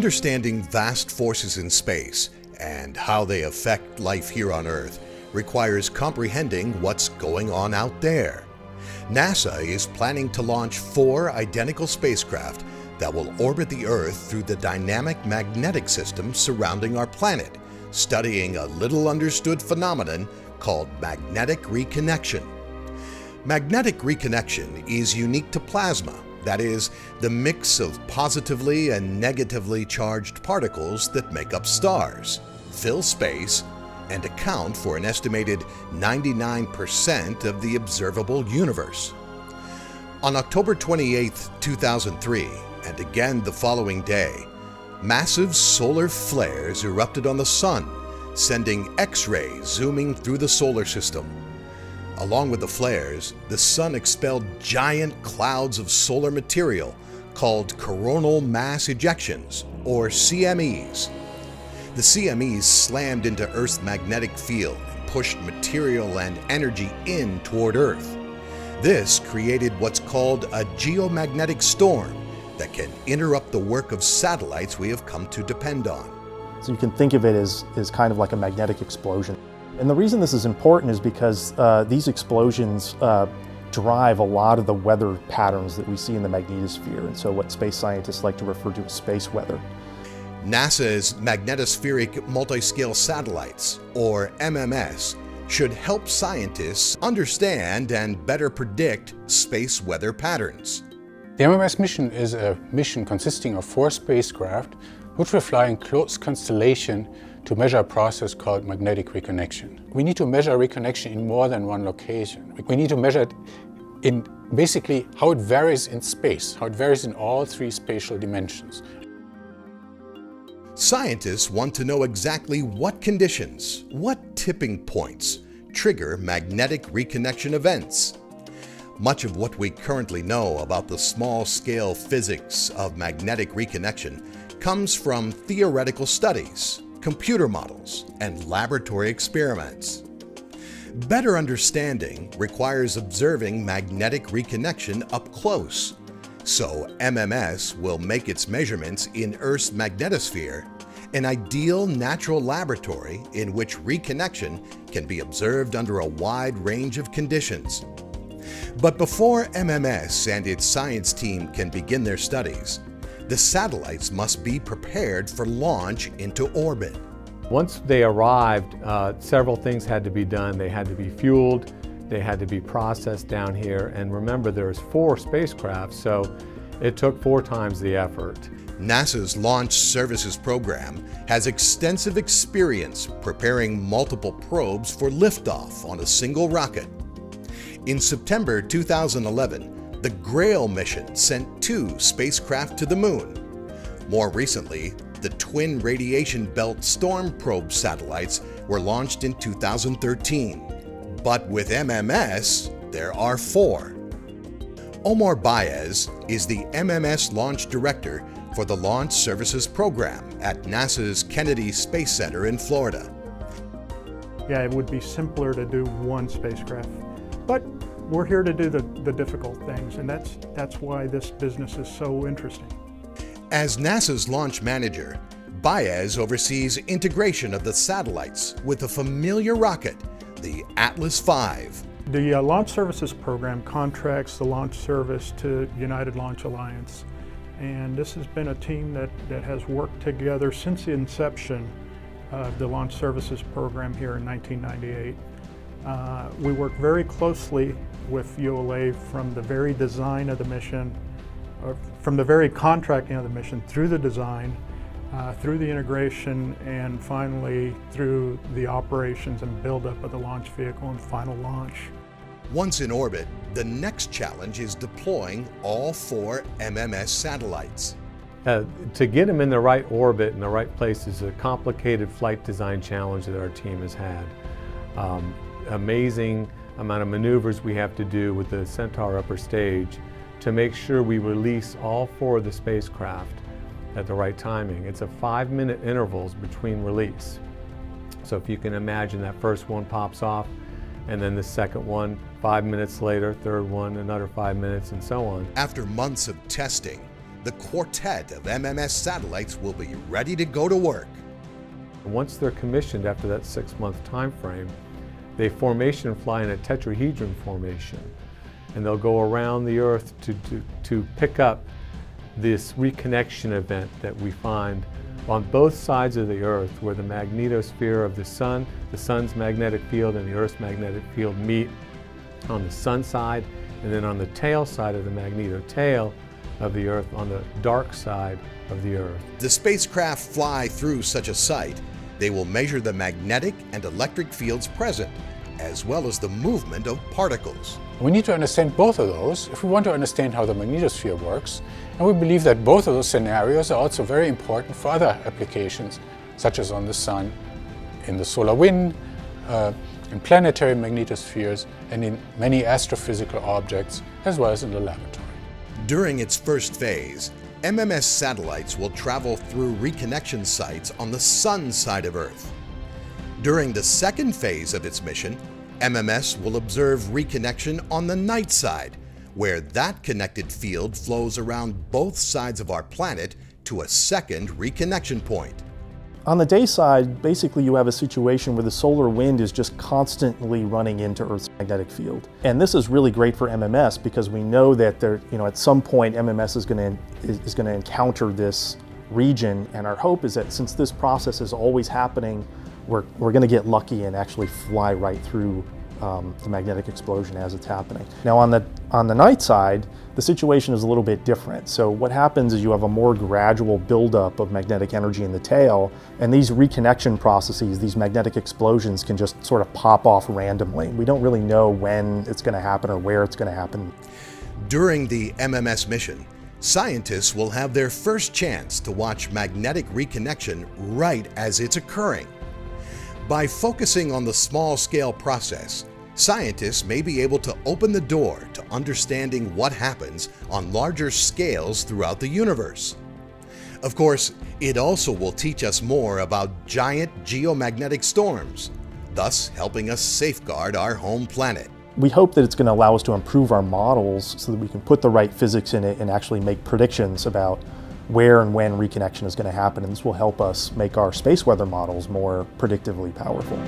Understanding vast forces in space and how they affect life here on Earth requires comprehending what's going on out there. NASA is planning to launch four identical spacecraft that will orbit the Earth through the dynamic magnetic system surrounding our planet, studying a little understood phenomenon called magnetic reconnection. Magnetic reconnection is unique to plasma, that is, the mix of positively and negatively charged particles that make up stars, fill space, and account for an estimated 99% of the observable universe. On October 28, 2003, and again the following day, massive solar flares erupted on the Sun, sending X-rays zooming through the solar system. Along with the flares, the Sun expelled giant clouds of solar material called coronal mass ejections, or CMEs. The CMEs slammed into Earth's magnetic field and pushed material and energy in toward Earth. This created what's called a geomagnetic storm that can interrupt the work of satellites we have come to depend on. So you can think of it as, as kind of like a magnetic explosion. And the reason this is important is because uh, these explosions uh, drive a lot of the weather patterns that we see in the magnetosphere, and so what space scientists like to refer to as space weather. NASA's Magnetospheric Multiscale Satellites, or MMS, should help scientists understand and better predict space weather patterns. The MMS mission is a mission consisting of four spacecraft which will fly in close constellation to measure a process called magnetic reconnection. We need to measure reconnection in more than one location. We need to measure it in basically how it varies in space, how it varies in all three spatial dimensions. Scientists want to know exactly what conditions, what tipping points, trigger magnetic reconnection events. Much of what we currently know about the small-scale physics of magnetic reconnection comes from theoretical studies, computer models, and laboratory experiments. Better understanding requires observing magnetic reconnection up close, so MMS will make its measurements in Earth's magnetosphere an ideal natural laboratory in which reconnection can be observed under a wide range of conditions. But before MMS and its science team can begin their studies, the satellites must be prepared for launch into orbit. Once they arrived, uh, several things had to be done. They had to be fueled, they had to be processed down here, and remember there's four spacecraft, so it took four times the effort. NASA's Launch Services Program has extensive experience preparing multiple probes for liftoff on a single rocket. In September 2011, the GRAIL mission sent two spacecraft to the moon. More recently, the twin radiation belt storm probe satellites were launched in 2013. But with MMS, there are four. Omar Baez is the MMS launch director for the Launch Services Program at NASA's Kennedy Space Center in Florida. Yeah, it would be simpler to do one spacecraft, but we're here to do the, the difficult things, and that's, that's why this business is so interesting. As NASA's launch manager, Baez oversees integration of the satellites with a familiar rocket, the Atlas V. The uh, Launch Services Program contracts the launch service to United Launch Alliance. And this has been a team that, that has worked together since the inception of the Launch Services Program here in 1998. Uh, we work very closely with ULA from the very design of the mission, from the very contracting of the mission through the design, uh, through the integration, and finally through the operations and buildup of the launch vehicle and final launch. Once in orbit, the next challenge is deploying all four MMS satellites. Uh, to get them in the right orbit in the right place is a complicated flight design challenge that our team has had. Um, amazing amount of maneuvers we have to do with the Centaur upper stage to make sure we release all four of the spacecraft at the right timing. It's a five minute intervals between release. So if you can imagine that first one pops off and then the second one five minutes later, third one another five minutes and so on. After months of testing, the quartet of MMS satellites will be ready to go to work. Once they're commissioned after that six-month time frame, they formation fly in a tetrahedron formation, and they'll go around the Earth to, to, to pick up this reconnection event that we find on both sides of the Earth where the magnetosphere of the Sun, the Sun's magnetic field and the Earth's magnetic field meet on the Sun side and then on the tail side of the magnetotail of the Earth on the dark side of the Earth. The spacecraft fly through such a site, they will measure the magnetic and electric fields present, as well as the movement of particles. We need to understand both of those if we want to understand how the magnetosphere works, and we believe that both of those scenarios are also very important for other applications, such as on the Sun, in the solar wind, uh, in planetary magnetospheres, and in many astrophysical objects, as well as in the laboratory. During its first phase, MMS satellites will travel through reconnection sites on the Sun side of Earth. During the second phase of its mission, MMS will observe reconnection on the night side, where that connected field flows around both sides of our planet to a second reconnection point. On the day side, basically you have a situation where the solar wind is just constantly running into Earth's magnetic field. And this is really great for MMS because we know that there, you know, at some point MMS is going to is, is going to encounter this region and our hope is that since this process is always happening we're, we're going to get lucky and actually fly right through um, the magnetic explosion as it's happening. Now on the, on the night side, the situation is a little bit different. So what happens is you have a more gradual buildup of magnetic energy in the tail, and these reconnection processes, these magnetic explosions can just sort of pop off randomly. We don't really know when it's going to happen or where it's going to happen. During the MMS mission, scientists will have their first chance to watch magnetic reconnection right as it's occurring. By focusing on the small scale process, scientists may be able to open the door to understanding what happens on larger scales throughout the universe. Of course, it also will teach us more about giant geomagnetic storms, thus helping us safeguard our home planet. We hope that it's going to allow us to improve our models so that we can put the right physics in it and actually make predictions about where and when reconnection is going to happen, and this will help us make our space weather models more predictively powerful.